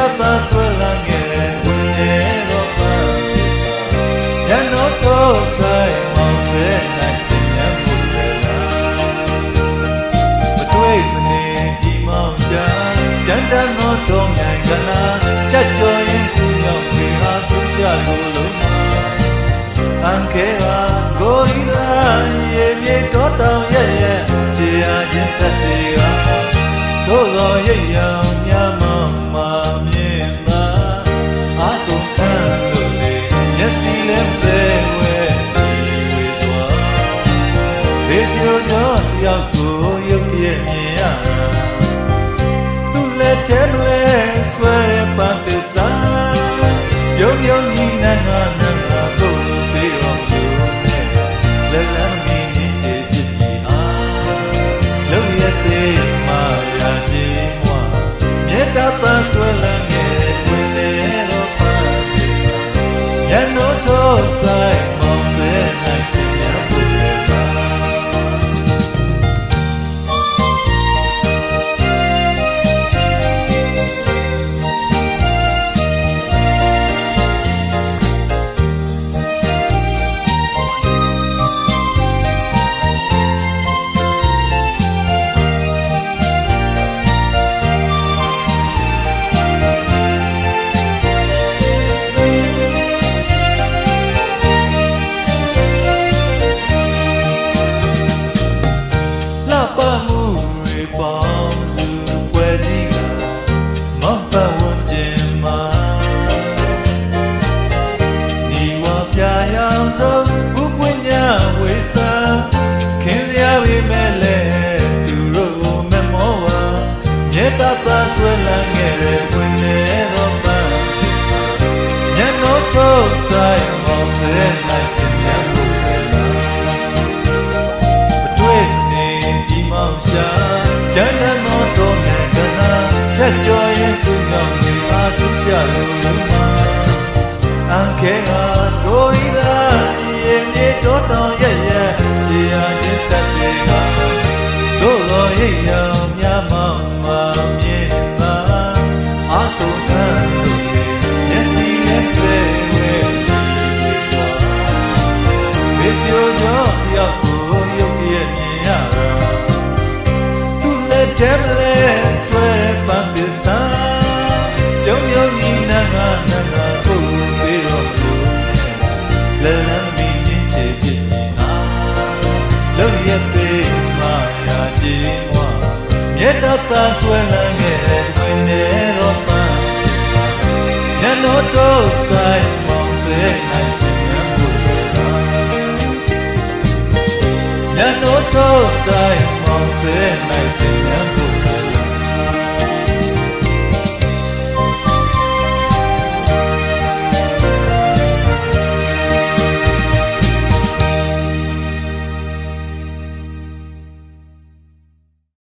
တပ်ပါဆွဲလာခဲ့ဝင်လေတော့ပါရန်တော့တော့ဆိုင်မောင်တဲ့နိုင်စင်ရမှုလေလားမတွေ့မနေဒီမောင်ချာတန်တန်တော့တော့နိုင်ကနာချက်ကြော်ရင်ဆူရောက်ဒီဟာဆူကြလို့လုံးအန်ကေဟာဂိုရီလာရေမြေတော့တောင်ရဲ့ရဲ့ခြေအားချင်းသက်စီကသို့တော်ရဲ့ရောင် yeah, yeah. တော့တယောက်ကိုရုပ်ရဲ့မြင်ရတာသူလက်ထဲမလဲဆွဲပန်းပစ္စာပြုံးယုံဤနာငါနာငါကိုပြီးတော့လလန်းမီရင်ချေဖြစ်နေဟာလုံရဲ့သေးမာယာကြီးမွာမြတ်တော်သာဆွဲလန်းခဲ့တွင်နေတော့ပန်းညတော်တော့ဆိုင်မောင်သေး daima fenais